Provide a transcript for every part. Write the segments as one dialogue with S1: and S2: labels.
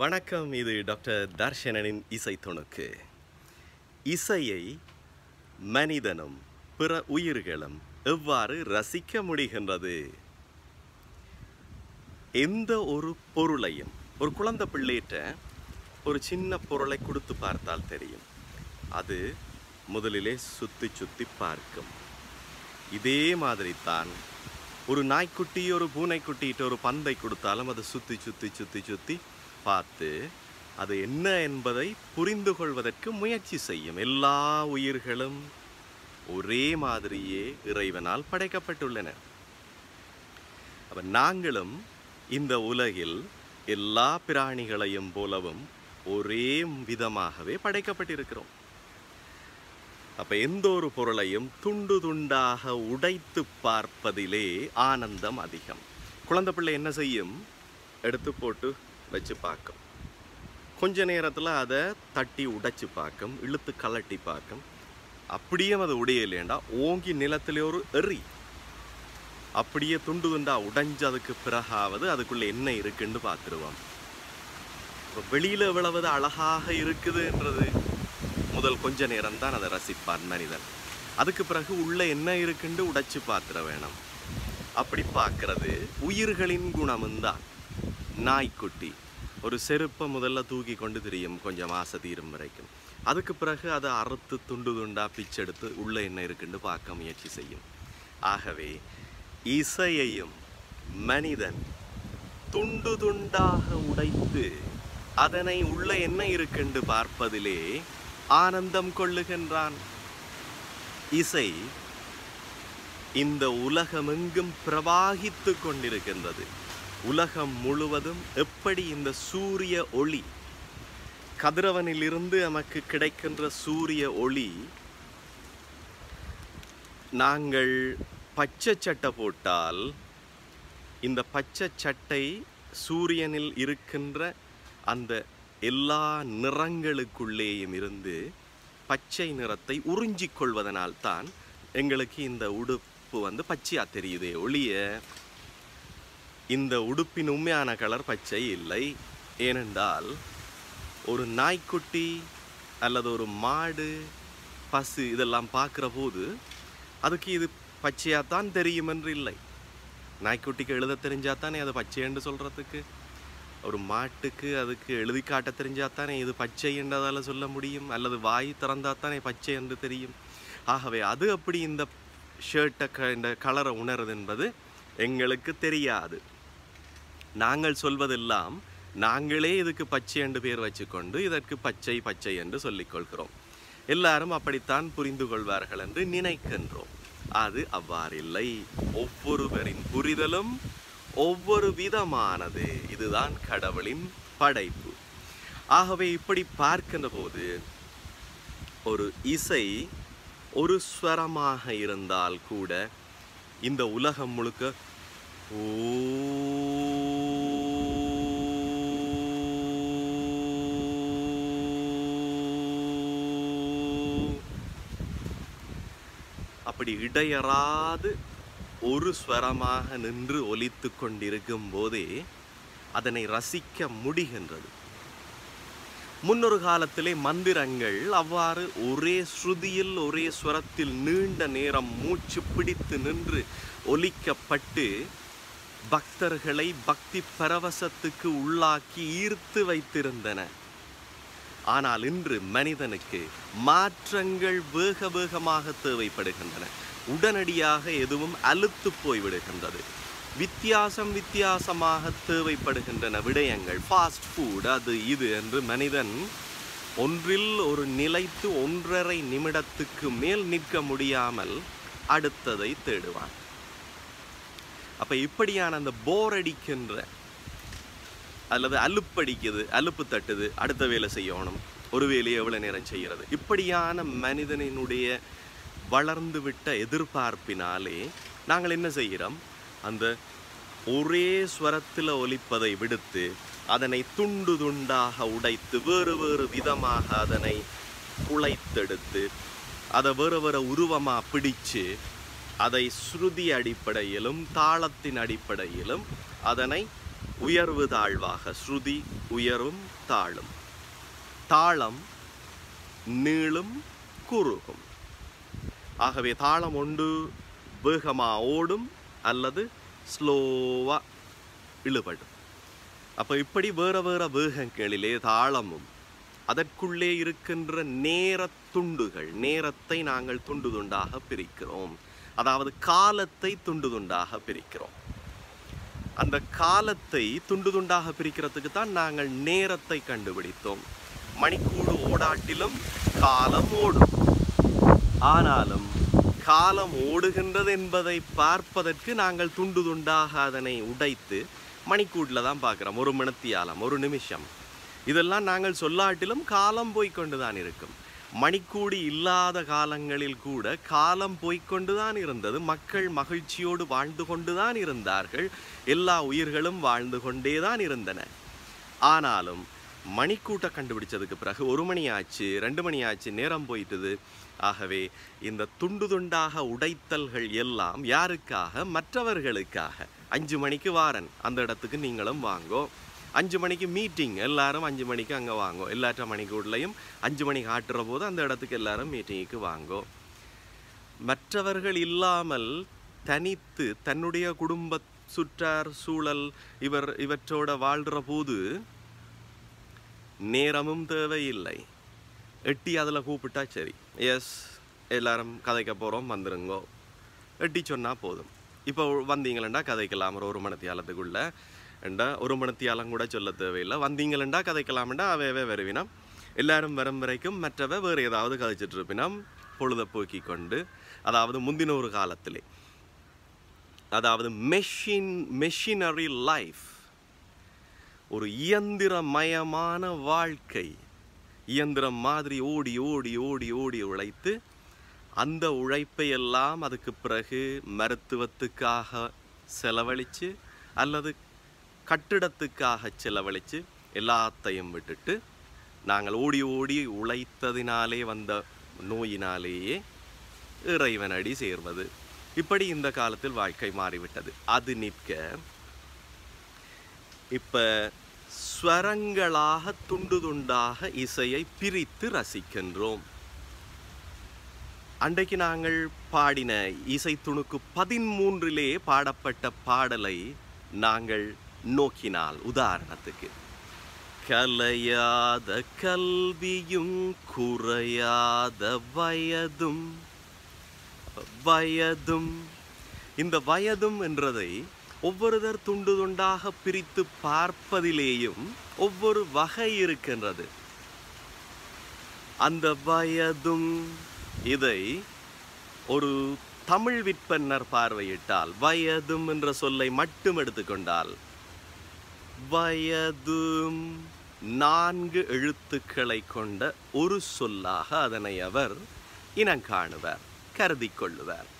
S1: வணக்கம் இது டாக்டர் தர்ஷனனின் இசை துணுக்கு. இசையை மனிதனும் பிற உயிர்களும் எவ்வாறு ரசிக்க முடிகின்றது? எந்த ஒரு பொருளையும் ஒரு குழந்தை பிள்ளைகிட்ட ஒரு சின்ன பொருளை கொடுத்து பார்த்தால் தெரியும். அது முதலிலே சுத்தி சுத்தி பார்க்கும். இதே மாதிரி தான் ஒரு நாய்க்குட்டி ஒரு பூனைக்குட்டிகிட்ட ஒரு பந்தை கொடுத்தாலும் அது சுற்றி சுற்றி சுற்றி சுற்றி பார்த்து அது என்ன என்பதை புரிந்து கொள்வதற்கு முயற்சி செய்யும். எல்லா உயிர்களும் ஒரே மாதிரியே இறைவனால் படைக்கப்பட்டுள்ளன. அப்ப நாங்களும் இந்த உலகில் எல்லா பிராணிகளையும் போலவும் ஒரே விதமாகவே படைக்கப்பட்டிருக்கிறோம். அப்ப எந்த ஒரு பொருளையும் துண்டு துண்டாக உடைத்து பார்ப்பதிலே ஆனந்தம் அதிகம். குழந்தை பிள்ளை என்ன செய்யும்? எடுத்து போட்டு வச்சு பார்க்கும். கொஞ்ச நேரத்தில் அதை தட்டி உடைச்சு பார்க்கும் இழுத்து கலட்டி பார்க்கும். அப்படியே அது உடையலையேண்டா ஓங்கி நிலத்திலே ஒரு எறி. அப்படியே துண்டு துண்டா உடைஞ்சதுக்கு பிறகாவது அதுக்குள்ள என்ன இருக்குன்னு பார்த்துருவோம் இப்போ வெளியில எவ்வளவு அழகாக இருக்குதுன்றது முதல் கொஞ்ச நேரம் தான் அதை ரசிப்பார் மனிதன். அதுக்கு பிறகு உள்ள என்ன இருக்குன்னு உடைச்சு பார்த்துட வேணும். அப்படி பார்க்கறது உயிர்களின் குணமும் தான். நாய்க்குட்டி. ஒரு செருப்பை முதல்ல தூக்கி கொண்டு திரியும் கொஞ்சம் ஆசை தீரும் வரைக்கும். அதுக்கு பிறகு அதை அறுத்து துண்டு துண்டாக பிச்செடுத்து உள்ள என்ன இருக்குன்னு பார்க்க முயற்சி செய்யும். ஆகவே இசையையும் மனிதன் துண்டு துண்டாக உடைத்து அதனை உள்ள என்ன இருக்குன்னு பார்ப்பதிலே ஆனந்தம் கொள்ளுகின்றான். இசை இந்த உலகமெங்கும் பிரவாகித்து கொண்டிருக்கின்றது. உலகம் முழுவதும் எப்படி இந்த சூரிய ஒளி கதிரவனிலிருந்து நமக்கு கிடைக்கின்ற சூரிய ஒளி நாங்கள் பச்சை சட்டை போட்டால் இந்த பச்சை சட்டை சூரியனில் இருக்கின்ற அந்த எல்லா நிறங்களுக்குள்ளேயும் இருந்து பச்சை நிறத்தை உறிஞ்சிக் கொள்வதனால் தான் எங்களுக்கு இந்த உடுப்பு வந்து பச்சையாக தெரியுதே ஒளிய இந்த உடுப்பின் உண்மையான கலர் பச்சை இல்லை. ஏனென்றால் ஒரு நாய்க்குட்டி அல்லது ஒரு மாடு பசு இதெல்லாம் பார்க்குற போது அதுக்கு இது பச்சையாக தான் தெரியும் என்று இல்லை. நாய்க்குட்டிக்கு எழுத தெரிஞ்சால் தானே அது பச்சைன்னு சொல்கிறதுக்கு ஒரு மாட்டுக்கு அதுக்கு எழுதி காட்ட தெரிஞ்சால் தானே இது பச்சை என்றதால் சொல்ல முடியும். அல்லது வாய் திறந்தால் தானே பச்சை என்று தெரியும். ஆகவே அது அப்படி இந்த ஷர்ட்டை க இந்த கலரை உணருது என்பது எங்களுக்கு தெரியாது. நாங்கள் சொல்வதெல்லாம் நாங்களே இதுக்கு பச்சை என்று பேர் வச்சுக்கொண்டு இதற்கு பச்சை பச்சை என்று சொல்லிக் கொள்கிறோம். எல்லாரும் அப்படித்தான் புரிந்து கொள்வார்கள் என்று நினைக்கின்றோம். அது அவ்வாறில்லை ஒவ்வொருவரின் புரிதலும் ஒவ்வொரு விதமானது. இதுதான் கடவுளின் படைப்பு. ஆகவே இப்படி பார்க்கின்ற போது ஒரு இசை ஒரு ஸ்வரமாக இருந்தால் கூட இந்த உலகம் முழுக்க ஓ அப்படி இடையறாது ஒரு ஸ்வரமாக நின்று ஒலித்து கொண்டிருக்கும் போதே அதனை ரசிக்க முடிகின்றது. முன்னொரு காலத்திலே மந்திரங்கள் அவ்வாறு ஒரே ஸ்ருதியில் ஒரே ஸ்வரத்தில் நீண்ட நேரம் மூச்சு பிடித்து நின்று ஒலிக்கப்பட்டு பக்தர்களை பக்தி பரவசத்துக்கு உள்ளாக்கி ஈர்த்து வைத்திருந்தன. ஆனால் இன்று மனிதனுக்கு மாற்றங்கள் வேக வேகமாக தேவைப்படுகின்றன. உடனடியாக எதுவும் அலுத்து போய்விடுகின்றது. வித்தியாசம் வித்தியாசமாக தேவைப்படுகின்றன விடயங்கள். ஃபாஸ்ட் ஃபுட் அது இது என்று மனிதன் ஒன்றில் ஒரு நிலைத்து ஒன்றரை நிமிடத்துக்கு மேல் நிற்க முடியாமல் அடுத்ததை தேடுவான். அப்போ இப்படியான அந்த போர் அடிக்கின்ற அல்லது அலுப்படிக்குது அலுப்பு தட்டுது அடுத்த வேலை செய்யணும். ஒரு வேலையை எவ்வளோ நேரம் செய்கிறது இப்படியான மனிதனினுடைய வளர்ந்து விட்ட எதிர்பார்ப்பினாலே நாங்கள் என்ன செய்கிறோம்? அந்த ஒரே ஸ்வரத்தில் ஒலிப்பதை விடுத்து அதனை துண்டு துண்டாக உடைத்து வேறு வேறு விதமாக அதனை குழைத்தெடுத்து அதை வேறு வேறு உருவமாக பிடிச்சு அதை ஸ்ருதி அடிப்படையிலும் தாளத்தின் அடிப்படையிலும் அதனை உயர்வு தாழ்வாக ஸ்ருதி உயரும் தாழும். தாளம் நீளும் குறுகும். ஆகவே தாளம் ஒன்று வேகமாக ஓடும் அல்லது ஸ்லோவாக இழுபடும். அப்போ இப்படி வேறு வேறு வேகங்களிலே தாளமும் அதற்குள்ளே இருக்கின்ற நேர துண்டுகள் நேரத்தை நாங்கள் துண்டு துண்டாக பிரிக்கிறோம். அதாவது காலத்தை துண்டு துண்டாக பிரிக்கிறோம். அந்த காலத்தை துண்டு துண்டாக பிரிக்கிறதுக்கு தான் நாங்கள் நேரத்தை கண்டுபிடித்தோம். மணிக்கூடு ஓடாட்டிலும் காலம் ஓடும். ஆனாலும் காலம் ஓடுகின்றது என்பதை பார்ப்பதற்கு நாங்கள் துண்டு துண்டாக அதனை உடைத்து மணிக்கூட்டில் தான் பார்க்குறோம். ஒரு மினத்தியாலம் ஒரு நிமிஷம். இதெல்லாம் நாங்கள் சொல்லாட்டிலும் காலம் போய்க்கொண்டு தான் இருக்கும். மணிக்கூடி இல்லாத காலங்களில் கூட காலம் போய்க்கொண்டு தான் இருந்தது. மக்கள் மகிழ்ச்சியோடு வாழ்ந்து கொண்டு தான் இருந்தார்கள். எல்லா உயிர்களும் வாழ்ந்து கொண்டே தான் இருந்தன. ஆனாலும் மணிக்கூட்டை கண்டுபிடிச்சதுக்கு பிறகு ஒரு மணி ஆச்சு ரெண்டு மணி ஆச்சு நேரம் போயிட்டுது. ஆகவே இந்த துண்டு துண்டாக உடைத்தல்கள் எல்லாம் யாருக்காக? மற்றவர்களுக்காக. அஞ்சு மணிக்கு வாரன். அந்த இடத்துக்கு நீங்களும் வாங்கோ. அஞ்சு மணிக்கு மீட்டிங் எல்லாரும் அஞ்சு மணிக்கு அங்கே வாங்கோ. எல்லாற்ற மணிக்கூடலையும் அஞ்சு மணிக்கு ஆட்டுற போது அந்த இடத்துக்கு எல்லாரும் மீட்டிங்குக்கு வாங்கோ. மற்றவர்கள் இல்லாமல் தனித்து தன்னுடைய குடும்ப சுற்றார் சூழல் இவர் இவற்றோட வாழ்கிற போது நேரமும் தேவையில்லை. எட்டி அதில் கூப்பிட்டா சரி. எஸ் எல்லாரும் கதைக்க போகிறோம் வந்துருங்கோ. எட்டி சொன்னால் போதும். இப்போ வந்தீங்களா கதைக்கலாம் ஒரு ஒரு மணத்தியாலத்துக்குள்ள என்றா ஒரு மணத்தியாலும் கூட சொல்ல தேவையில்லை. வந்தீங்களா கதைக்கலாம்டா அவையவே வருவினம். எல்லாரும் வரும் வரைக்கும் மற்றவ வேறு ஏதாவது கதைச்சிட்டு இருப்பினம். பொழுத போக்கி கொண்டு அதாவது முந்தின ஒரு காலத்திலே. அதாவது மெஷின் மெஷினரி லைஃப் ஒரு இயந்திரமயமான வாழ்க்கை. இயந்திரம் மாதிரி ஓடி ஓடி ஓடி ஓடி உழைத்து அந்த உழைப்பை எல்லாம் அதுக்கு பிறகு மருத்துவத்துக்காக செலவழித்து அல்லது கட்டிடத்துக்காக செலவழித்து எல்லாத்தையும் விட்டுட்டு நாங்கள் ஓடி ஓடி உழைத்ததினாலே வந்த நோயினாலேயே இறைவனடி சேர்வது. இப்படி இந்த காலத்தில் வாழ்க்கை மாறிவிட்டது. அது நிற்க இப்போ ஸ்வரங்களாக துண்டு துண்டாக இசையை பிரித்து ரசிக்கின்றோம். அன்றைக்கு நாங்கள் பாடின இசை துணுக்கு பதிமூன்றிலே பாடப்பட்ட பாடலை நாங்கள் நோக்கினால் உதாரணத்துக்கு கலையாத கல்வியும் குறையாத வயதும் வயதும். இந்த வயதும் என்றதை ஒவ்வொருதர் துண்டு துண்டாக பிரித்து பார்ப்பதிலேயும் ஒவ்வொரு வகை இருக்கின்றது. அந்த வயதும் இதை ஒரு தமிழ் விற்பன்னர் பார்வையிட்டால் வயதும் என்ற சொல்லை மட்டும் எடுத்துக்கொண்டால் வயதும் நான்கு எழுத்துக்களை கொண்ட ஒரு சொல்லாக அதனை அவர் இனங்காணுவார் கருதி கொள்ளுவார்.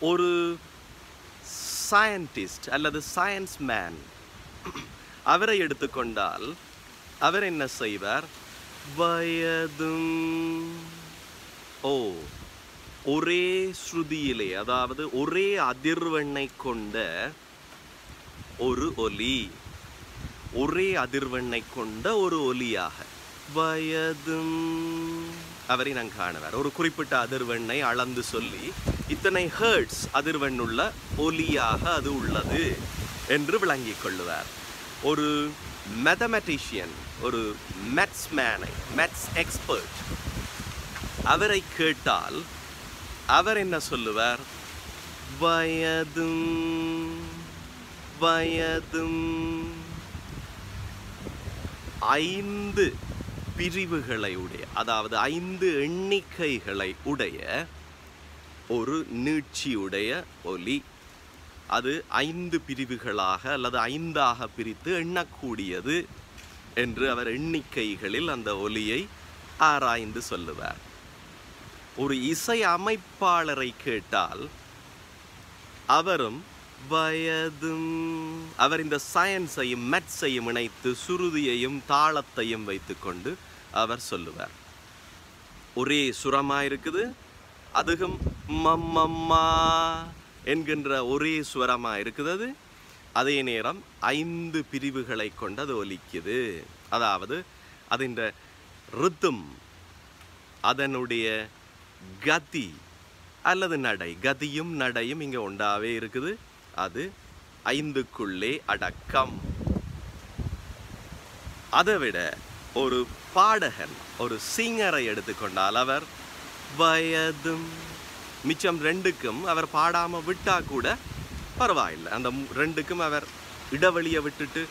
S1: ஒரு சயின்டிஸ்ட் அல்லது சயின்ஸ் மேன் அவரை எடுத்துக்கொண்டால் அவர் என்ன செய்வார்? வயதும் ஓ ஒரே ஸ்ருதியிலே அதாவது ஒரே அதிர்வெண்ணை கொண்ட ஒரு ஒலி. ஒரே அதிர்வெண்ணை கொண்ட ஒரு ஒலியாக. வயதும். அவரை நான் காணுவார். ஒரு குறிப்பிட்ட அதிர்வெண்ணை அளந்து சொல்லி இத்தனை ஹேர்ட்ஸ் அதிர்வெண்ணுள்ள ஒலியாக அது உள்ளது என்று விளங்கிக் கொள்ளுவார். ஒரு மேத்தமெட்டிஷியன் ஒரு மேத்ஸ் மேனை மேத்ஸ் எக்ஸ்பர்ட் அவரை கேட்டால் அவர் என்ன சொல்லுவார்? வயதும். வயதும். ஐந்து பிரிவுகளை உடைய அதாவது ஐந்து எண்ணிக்கைகளை உடைய ஒரு நீட்சியுடைய ஒலி. அது ஐந்து பிரிவுகளாக அல்லது ஐந்தாக பிரித்து எண்ணக்கூடியது என்று அவர் எண்ணிக்கைகளில் அந்த ஒலியை ஆராய்ந்து சொல்லுவார். ஒரு இசை அமைப்பாளரை கேட்டால் அவரும் வயதும். அவர் இந்த சயின்ஸையும் மெட்ஸையும் இணைத்து சுருதியையும் தாளத்தையும் வைத்துக்கொண்டு அவர் சொல்லுவார். ஒரே சுரமாக இருக்குது அதுவும் மம்மம்மா என்கின்ற ஒரே சுவரமாக இருக்குது அது. அதே நேரம் ஐந்து பிரிவுகளை கொண்டு அது ஒலிக்குது. அதாவது அதின் ரித்தம் அதனுடைய கதி அல்லது நடை. கதியும் நடையும் இங்கே உண்டாவே இருக்குது. அது ஐந்துக்குள்ளே அடக்கம். அதை விட ஒரு பாடகன் ஒரு சிங்கரை எடுத்துக்கொண்டால் அவர் வயதும் மிச்சம் ரெண்டுக்கும் அவர் பாடாம விட்டா கூட பரவாயில்லை. அந்த ரெண்டுக்கும் அவர் இடைவெளியை விட்டுட்டு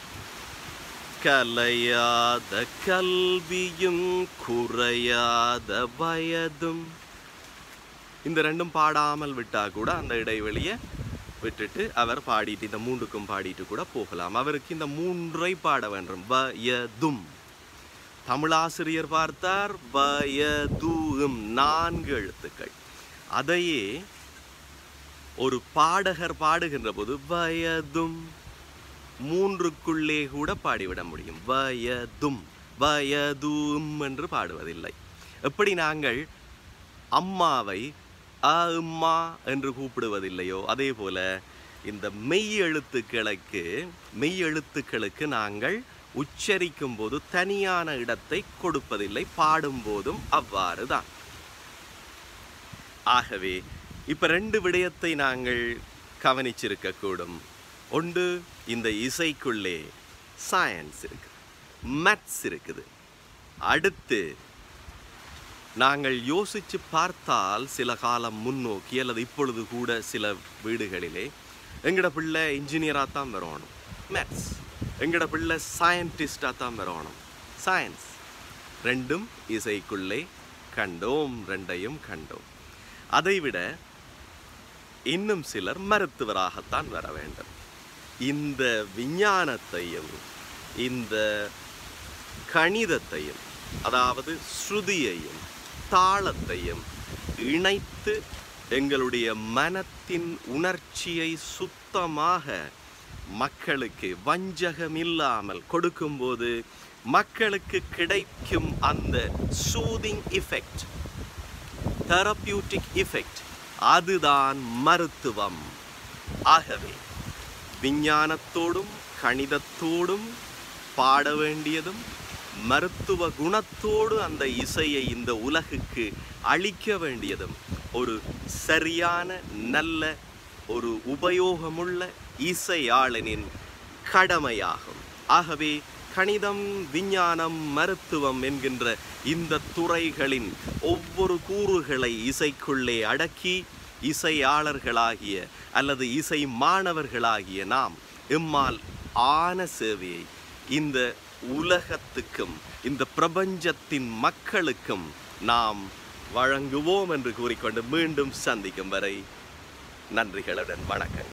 S1: கலையாத கல்வியும் குறையாத வயதும் இந்த ரெண்டும் பாடாமல் விட்டா கூட அந்த இடைவெளியை விட்டுட்டு அவர் பாடிட்டு இந்த மூன்றுக்கும் பாடிட்டு கூட போகலாம். அவருக்கு இந்த மூன்றை பாட வேண்டும். வயதும். தமிழாசிரியர் பார்த்தார் வயதும். நான்கு எழுத்துக்கள். அதையே ஒரு பாடகர் பாடுகின்ற போது வயதும் மூன்றுக்குள்ளே கூட பாடிவிட முடியும். வயதும். வயதும் என்று பாடுவதில்லை. எப்படி நாங்கள் அம்மாவை அ அம்மா என்று கூப்பிடுவதில்லையோ? அதே போல இந்த மெய் எழுத்துக்களுக்கு மெய் எழுத்துக்களுக்கு நாங்கள் உச்சரிக்கும் போது தனியான இடத்தை கொடுப்பதில்லை பாடும்போதும் அவ்வாறு தான் ஆகவே இப்ப ரெண்டு விடயத்தை நாங்கள் கவனிச்சிருக்க கூடும். ஒன்று இந்த இசைக்குள்ளே சயின்ஸ் இருக்கு மேத்ஸ் இருக்குது. அடுத்து நாங்கள் யோசித்து பார்த்தால் சில காலம் முன்னோக்கி அல்லது இப்பொழுது கூட சில வீடுகளிலே எங்கட பிள்ளை இன்ஜினியராக தான் வரணும். மேத்ஸ் எங்கட பிள்ளை சயின்டிஸ்டாக தான் வரணும். சயின்ஸ் ரெண்டும் இசைக்குள்ளே கண்டோம் ரெண்டையும் கண்டோம். அதைவிட இன்னும் சிலர் மருத்துவராகத்தான் வர வேண்டும். இந்த விஞ்ஞானத்தையும் இந்த கணிதத்தையும் அதாவது ஸ்ருதியையும் தாளத்தையும் இணைத்து எங்களுடைய மனத்தின் உணர்ச்சியை சுத்தமாக மக்களுக்கு வஞ்சகம் இல்லாமல் கொடுக்கும்போது மக்களுக்கு கிடைக்கும் அந்த சூதிங் எஃபெக்ட் தெரப்பியூட்டிக் எஃபெக்ட் அதுதான் மருத்துவம். ஆகவே விஞ்ஞானத்தோடும் கணிதத்தோடும் பாட வேண்டியதும் மருத்துவ குணத்தோடு அந்த இசையை இந்த உலகுக்கு அளிக்க வேண்டியதும் ஒரு சரியான நல்ல ஒரு உபயோகமுள்ள இசையாளனின் கடமையாகும். ஆகவே கணிதம் விஞ்ஞானம் மருத்துவம் என்கின்ற இந்த துறைகளின் ஒவ்வொரு கூறுகளை இசைக்குள்ளே அடக்கி இசையாளர்களாகிய அல்லது இசை மாணவர்களாகிய நாம் எம்மால் ஆன சேவையை இந்த உலகத்துக்கும் இந்த பிரபஞ்சத்தின் மக்களுக்கும் நாம் வழங்குவோம் என்று கூறிக்கொண்டு மீண்டும் சந்திக்கும் வரை நன்றிகளுடன் வணக்கங்கள்.